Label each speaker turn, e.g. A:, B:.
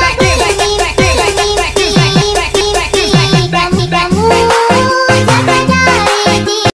A: like back,